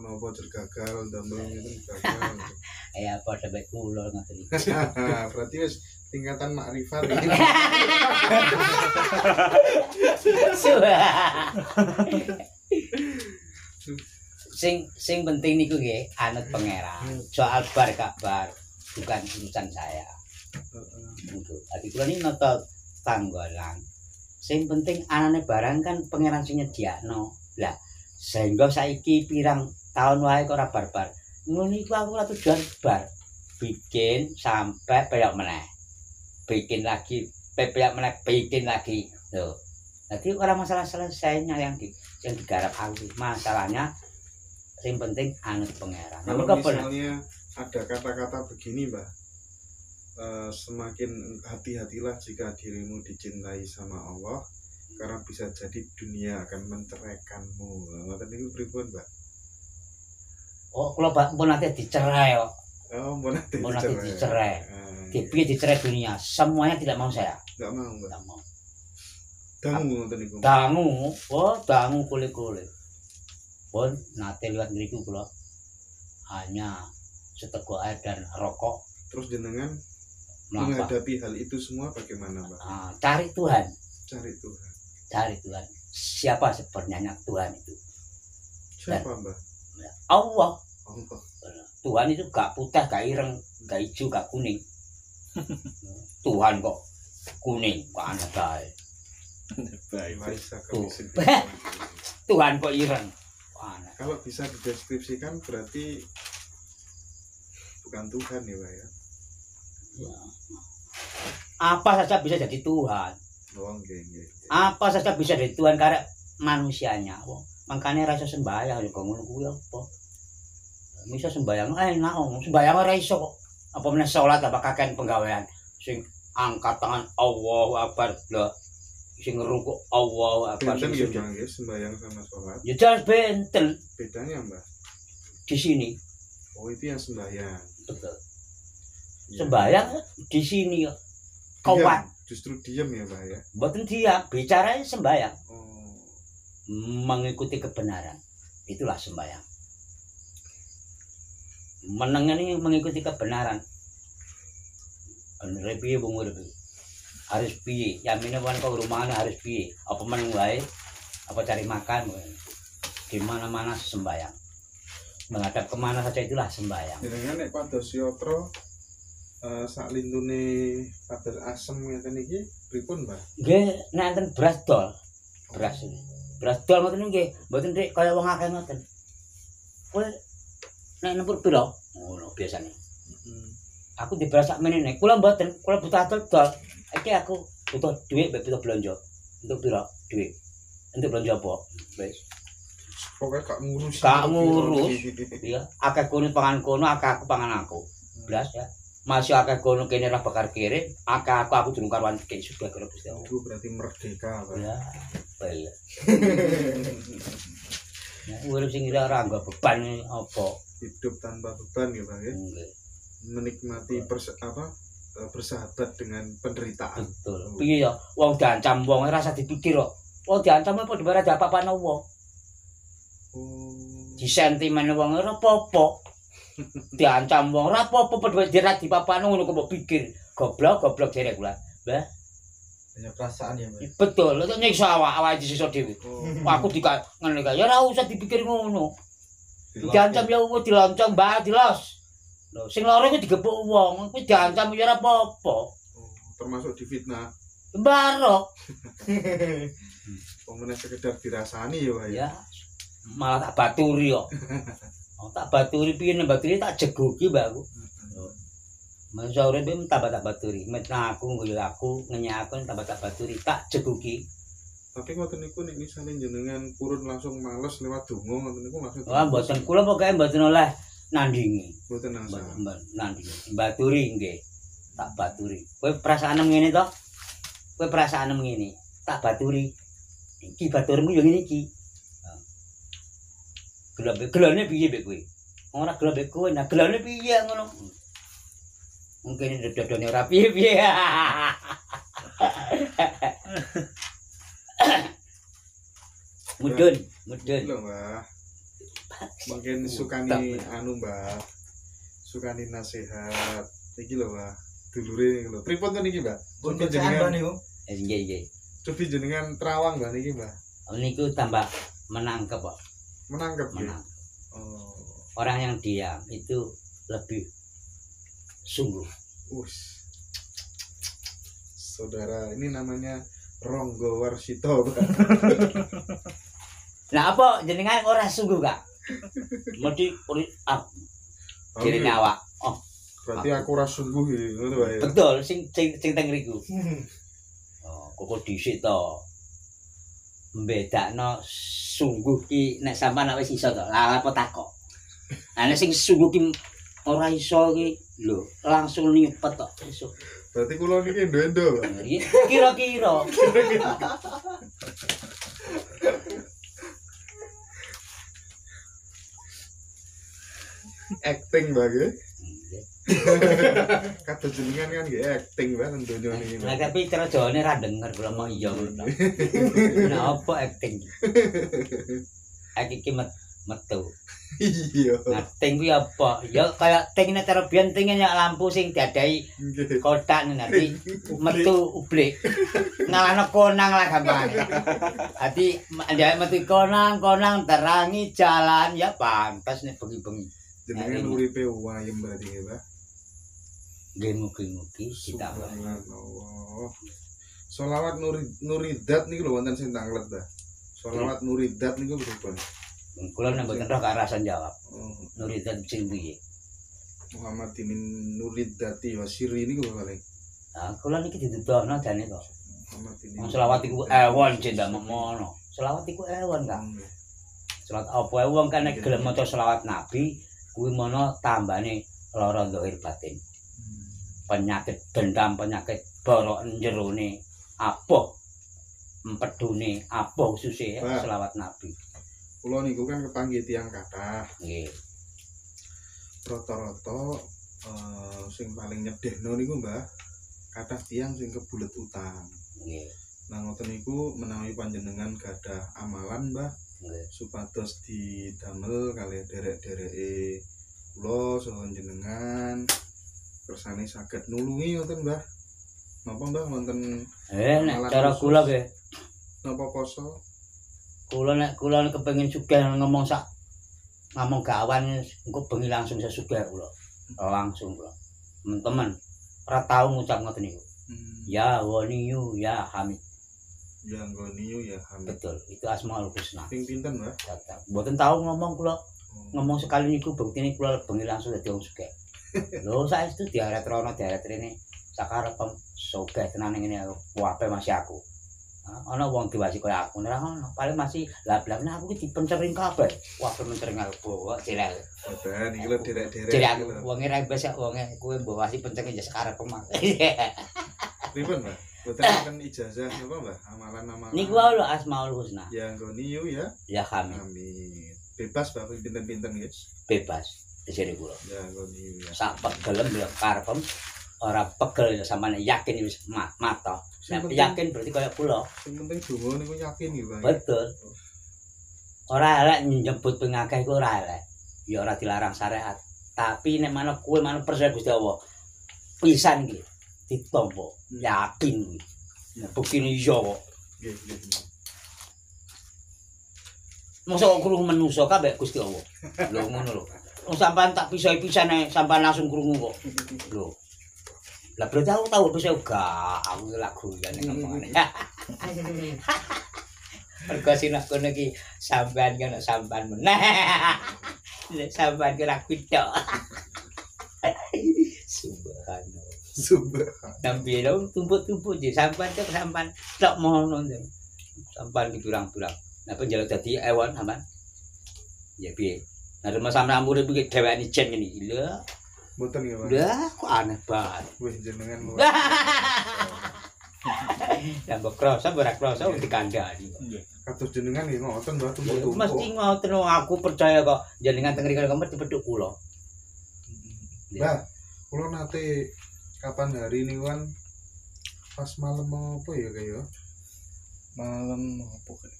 Nopo gagal damel itu gagal. ya padha mek kula ngoten iki. Berarti wis tingkatan makrifat sing sing penting niku nggih anut pangeran. Soal bar gak bar bukan urusan saya. Niku dadi kula ini nata tanggolan sing penting anane barang kan pangeran sing nyediakno. Lah sehingga saiki pirang tahun wae kok ora bar-bar. Ngono iku aku ora tujuan bar. Bikin sampai peyok meneh. Bikin lagi peyok meneh bikin lagi. Tuh jadi orang masalah selesainya yang di yang digarap aku masalahnya yang penting anut pangeran. Kalau misalnya ada kata-kata begini, Mbak. eh, semakin hati-hatilah jika dirimu dicintai sama Allah karena bisa jadi dunia akan menceraikanmu. Ngoten niku pripun, Mbak? Oh kalau pak pun nanti dicerai kok. Oh, mau nanti Mau nanti dicerai. Eh, di piye dicerai dunia. Semuanya tidak mau saya. Nggak mau, tidak mau. Dangu ngoten niku. dangu. Oh dangu kulit pun nanti lihat diriku kula. Hanya seteguk air dan rokok. Terus jenengan menghadapi hal itu semua bagaimana, Mbak? Ah, cari Tuhan. Cari Tuhan. cari Tuhan. Siapa sebenarnya Tuhan itu? Siapa, Mbak? Allah. Tuhan itu gak putih gak ireng gak hijau gak kuning Tuhan kok kuning kok aneh bae. Tuhan kok ireng Kalau bisa dideskripsikan berarti bukan Tuhan ya, Pak ya. Ya. apa saja bisa jadi Tuhan Oh, nggih, nggih. apa saja bisa jadi Tuhan karena manusianya Wong, makanya rasa sembahyang ya kok ngono kuwi apa? Bisa sembahyang enak wong sembahyang ora iso kok. Apa meneh salat apa kakean penggawean? Sing angkat tangan Allahu Akbar. Lho sing ngerukuk Allahu Akbar. Benten sing ya, Mbak, ya, sembahyang sama sholat. ya jelas benten Bedanya, Mbak? di sini. Oh, itu yang sembahyang. betul. Ya. sembahyang di sini. Diam, kawan Justru diam ya, Pak ya. mboten dia bicara sembahyang Oh, mengikuti kebenaran. Itulah sembahyang. Meneng ini mengikuti kebenaran. Bener piye bung urip? Iki? harus piye? Yamine wan kok rumahnya harus piye? Apa meneng wae? Apa cari makan? Di mana mana sembahyang. Menghadap ke mana saja itulah sembahyang. Jenengan nek pados yatra sak lintune pados asem ngeten iki pripun, Mbak? nggih nek beras dol. Beras ini beras dol ngoten nggih. Mboten dik. Kaya wong akeh ngoten. Kowe nek nempur piro ngono biasane. Aku di beras sak menene kula mboten. Kula butuh dol iki aku butuh duit mbek butuh belanja untuk piro duit. Untuk belanja apa? Wis. Pokoknya gak ngurus. Gak ngurus. iya. Akeh kono pangan kono akeh aku pangan aku. Belas ya. Masih akeh kono kene ra bakar kirim. Akeh aku aku durung karuan kayak sudah karo Gusti Allah. Berarti merdeka, ya bel ya urip sing ora ora beban apa Hidup tanpa beban ya, Pak ya. Menikmati perse apa eh, bersahabat dengan penderitaan. betul piye ya wong diancam wong ora usah dipikir kok wong diancam apa dibara apa-apa wong Oh. di sentimen wong ora apa-apa. Diancam wong ora apa-apa padha dirat dipapano ngono kok pikir. Goblok goblok jere kula. Perasaan ya, Mas. Betul, itu nyiksa awak awake disisa dhewe. Oh. Aku dika ngene ya ora usah dipikir ngono. Diancam ya wong diloncong mbak dilos. Lho, sing loro iku digepuk wong, kuwi diancam ya ora apa-apa. Oh, termasuk difitnah. Barok Pemenang sekedar dirasani ya, Pak ya. ya malah tak baturi kok. Oh, tak baturi piye baturi tak jegoki mbakku. Masa tambah tak baturi, metna aku ngguyu aku, tak baturi, tak jeguki. Tapi ngoten niku nek misalnya jenengan purun langsung males lewat donga ngoten niku langsung Wah, mboten kula pokoke mboten oleh nandingi. mboten nasa. Nandingi. Baturi nggih. Tak baturi. Kowe perasaanmu ngene to? Kowe perasaanmu ngene, tak baturi. Iki baturmu yo ngene iki. Gelane gelane piye mbek kowe? Ora gelane mbek kowe, nah gelane piye ngono? Mungkin dodone ora piye-piye. Mudun, mudun. Lho, Mbah. mungkin sukani anu mbah sukani nasihat. Iki lho mbah dulure iki lho. Pripun to niki mbah Pun cobi kerjaan jenengan? Niku. Eh, nggih nggih. Cobi jenengan terawang mbah niki mbah niku tambah menangkep kok menangkep ya? Menang oh. Orang yang diam itu lebih sungguh. Us saudara ini namanya Ronggo Warsito nah apa? Jenengan ora sungguh kak? Mesti uri ah Oh, kiri iya. awak. Oh. Berarti aku ora sungguh ngono wae. Betul sing sing sing teng riku oh kok dhisik to. Mbedakno sungguh ki nek sampean wis iso to. Lah apa takok? Nah nek sing sungguh ki ora iso ki lho langsung nipet tok iso berarti kula niki endo-endo Mbah. kira-kira acting mbah nggih kata jenengan kan nggih acting mbah tentunya niki Nah, tapi cara Jawane ra denger kula mau iya ngono. Nah, apa acting? Aki ki met metu. iya Acting kuwi apa? Ya kaya ting nek cara biyen ting lampu sing diadai kotak nanti metu ublik. Ngalahno konang lah gampang. Dadi ndek metu konang, konang terangi jalan ya pantas nek bengi-bengi. jenengan Nah, uripe wayem berarti ya mbah Nggih mugi-mugi kita Subhanallah. Solawat nuri, nuridat niku lho wonten sing tanglet ta. Solawat nuridat niku berapa? Kula nek mboten roh gak rasa jawab. Oh, Nuridan sing piye? Muhammad ini nuridati wa sirri niku paling. Nah, kula niki dituduhno jane kok. Muhammad. Wong selawat iku ewon jendak memono. Selawat iku ewon, Kak. Selawat apa ae wong kan nek gelem maca selawat Nabi kuwi mono tambane lara zahir batin. Penyakit dendam, penyakit borok jerone apa empedune apa Pak. selawat Nabi. Kula niku kan kepanggih tiang kathah. Nggih. Rata-rata eh, sing paling nyedehno niku Mbah kathah tiang sing kebulet utang. Nggih. Nah ngoten niku menawi panjenengan gadah amalan Mbah Nggih. supados didamel kali derek-dereke kula saha jenengan kersane saged nulungi ngoten Mbah. Napa Mbah wonten Eh nek cara kula ge, napa poso? Kula nek kula kepengin sugih ngomong sak ngomong gawan engko bengi langsung saya sugih kula. Langsung kula. Teman-teman, ora tau ngucap ngoten niku. Hmm, Ya waniyu ya Hamid. ya nggoniu ya Hamid. Betul, itu Asmaul Husna. Ping pinten Mbah? Mboten tahu ngomong kula, Oh, ngomong sekali niku buktine kula bengi langsung dadi wong sugih. Lho saestu diaret rono diaret rene sakarep sugih tenan ngene aku. Kuwape masih aku. Ana wong diwasi kaya aku, ora ono. Paling masih lah-lah nah aku ki dipencering kabeh. Wah, pencering aku kok jelek. Boten iki lho derek-derek. Jadi iki aku lho. wonge ra besok wonge kowe mbok wasi pencering ya sekarep pemak. Pripun Mbah? Boten ijazah napa Mbah? Amalan-amalan. Niku wae lho Asmaul Husna. Ya nggoniu ya Ya Hamid, Hamid. Bebas ping pinten-pinten nggih. bebas. Di sini kula. Ya nggoniu ya. sak pegelem ya karepem ora pegel ya sampean yakin wis ma- mata Nek penting- yakin berarti kaya kula Sing penting donga niku yakin nggih Bang. betul. Ora elek nyebut pengakeh iku ora elek. Ya ora dilarang syariat tapi nek mana kowe mana percaya Gusti Allah pisan iki ditampa Hmm. yakin kuwi nek bukine iya kok. Nggih, nggih. nggih. mosok krungu menungso kabeh Gusti Allah. Lho ngono lho. Wong sampean tak pisah-pisah nek sampean langsung krungu kok. Lho lah berarti aku tahu bisa gak aku lagu ya nek ngomongane Mergo sinak kono iki sampean kan sampean meneh. Nek sampean ki lagu tok. Subhanallah. Subhan. Nampi dong tumpuk-tumpuk je sampean tok sampean tok mono njen. Sampean ki durang-durang. Nah penjaluk dadi ewan sampean. Ya piye? Nah rumah sampean urip iki dheweke jen ngene lho. Boten nggih Bang. Lah kok aneh banget. Wih jenengan mau. Lah mbok kroso ora kroso dikandani. Kados jenengan nggih ngoten Mbah Ya, tumpuk-tumpuk. mesti ngoten aku percaya kok jenengan teng mriki kemet dipethuk kula. Mbah, kula nate kapan hari ini kan pas malam apa ya kayak Malam apa kan?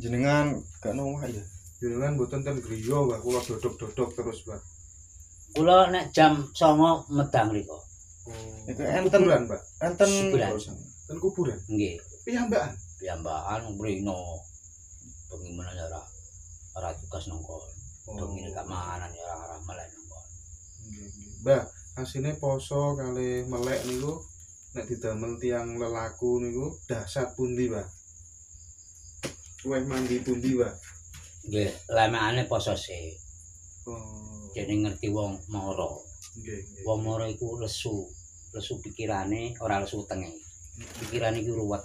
Jenengan gak nongah ya? Jenengan mboten ten griya, Mbah, kula dodok-dodok terus, Mbah. Kula nek jam 09.00 medang mriku. Oh. Itu enten kuburan, Mbak. enten Sebulan. Ten kuburan. Nggih, Piyambakan. piyambakan mrino. Bengi menawa ya ora ora tugas nang kono. Oh. Bengi nek mangan ya ora ora melek nang kono. Nggih. Mbah, asine poso kali melek niku nek didamel tiang lelaku niku dahsyat pundi, Mbah? Weh mandi pundi, Mbah? Nggih, lemekane poso sih. Oh. Jadi ngerti wong. Nggih, nggih. Wong mara iku lesu. Lesu pikirane ora lesu tenge. Pikirane iku ruwet.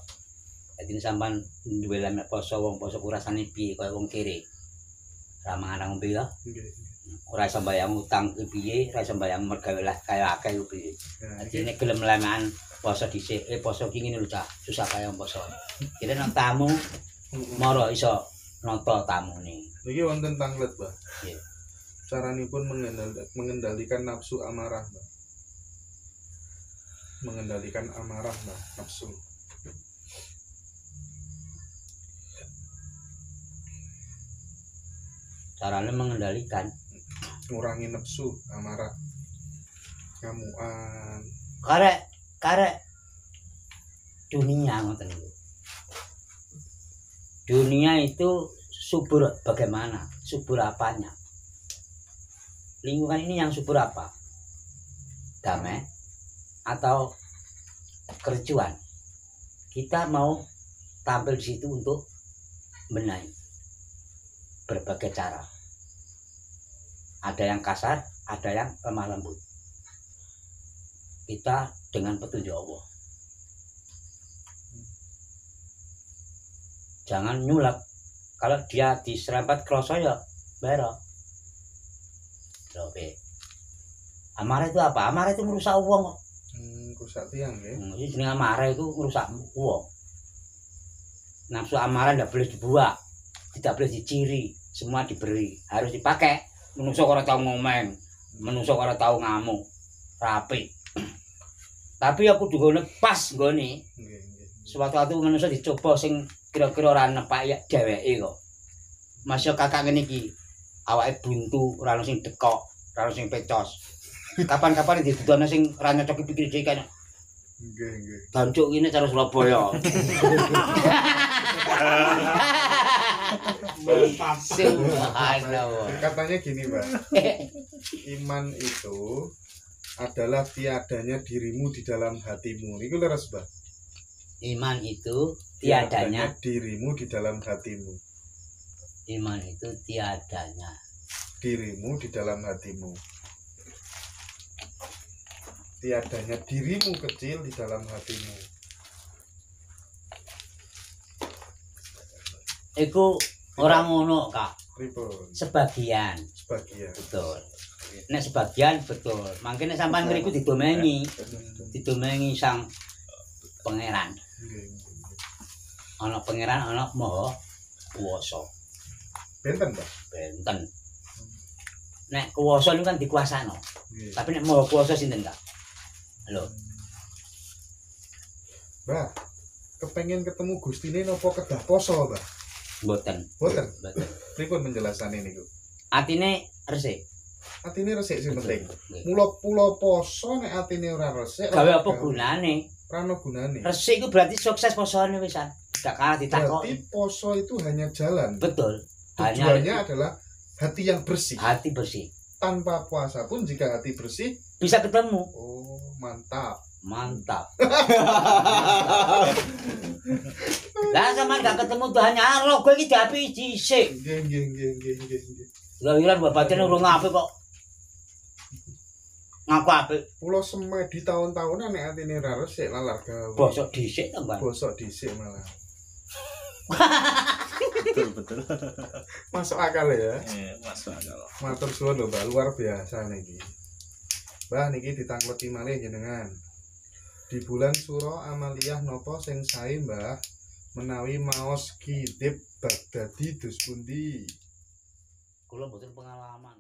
Dadi sampean duwe lemek poso wong poso ku rasane piye kaya wong kere. Ora mangan ngombe ya. Nggih. Ora iso mbayang utang piye, ora iso mbayang mergawe lah kaya akeh piye. Dadi nek gelem lemekan poso dhisik, eh poso ki ngene lho cah, susah kaya poso. Kita nang tamu mara iso nata tamune. Niki wonten tanglet, Mbah. Iya. Mengendal- mengendalikan nafsu amarah, Mbah. Mengendalikan amarah, Mbah, nafsu. Carane mengendalikan Ngurangi nafsu amarah. Ngamuan. karek karek dunia ngoten. Dunia itu subur bagaimana? Subur apanya? Lingkungan ini yang subur apa? Damai atau kericuan? Kita mau tampil di situ untuk benahi berbagai cara. Ada yang kasar, ada yang lemah lembut kita dengan petunjuk Allah. Jangan nyulap. Kalau dia diserempet kroso ya bero. Lobe. Amarah itu apa? Amarah itu merusak uang kok. Hmm, rusak tiang ya. Hmm, Jadi jeneng amarah itu merusak uang. Nafsu amarah tidak boleh dibuat, tidak boleh diciri, semua diberi, harus dipakai. Menusuk orang tahu ngomeng, menusuk orang tahu ngamuk, rapi. Tapi aku juga pas nggone Nggih, nggih. suatu-suatu manusia dicoba sing kira-kira ora nepak ya dheweke kok. Masya kakak ngene iki awake buntu ora ono sing dekok, ora ono sing pecos. Kapan-kapan didudono sing ora nyocok pikir dhewe kan Nggih, nggih. dancuk ini cara Surabaya. Subhanallah. Katanya gini, Mbak. Iman itu adalah tiadanya dirimu di dalam hatimu. Itu leres, Mbak. Iman itu tiadanya, dirimu di dalam hatimu. Iman itu tiadanya. Dirimu di dalam hatimu. Tiadanya dirimu kecil di dalam hatimu. Iku orang ngono, Kak. Pripun? Sebagian. Sebagian. betul nek sebagian betul makanya sampai ngeriku didomengi didomengi sang pangeran Nggih, nggih. ana pangeran ana maha kuwasa Benten, Mbak. benten nek kuwasa niku kan dikuasano Nggih. tapi nek maha kuwasa sinten kak lho Mbak, kepengen ketemu Gustine nopo kedah poso, Mbak? mboten Boten. mboten Pripun menjelasane niku? atine resik Atine resik sing penting. Mula pula poso nek atine ora resik. gawe apa gunane Ora ono gunane. resik iku berarti sukses posone wisan gak kalah Berarti ditakoki poso itu hanya jalan. betul Tujuannya hanya adalah hati yang bersih. hati bersih Tanpa puasa pun jika hati bersih, bisa ketemu oh mantap. mantap lah sama gak ketemu tuh hanya Allah gue iki diapi dhisik Nggih nggih nggih nggih nggih. nggih. Gawiran babatnya urung apik kok. Ngaku apik, Pulau semedi tahun-tahunan nek atine ora resik lalar gawe. bosok dhisik to, Bang. Bosok dhisik malah. betul betul Masuk akal ya. eh masuk akal Matur suwun lho, Mbak, luar biasa niki. Mbah niki ditangkleti malih jenengan. Di bulan Suro Amaliyah nopo sing sae, Mbah? Menawi maos kidip bab dadi dus pundi? Kula mboten pengalaman.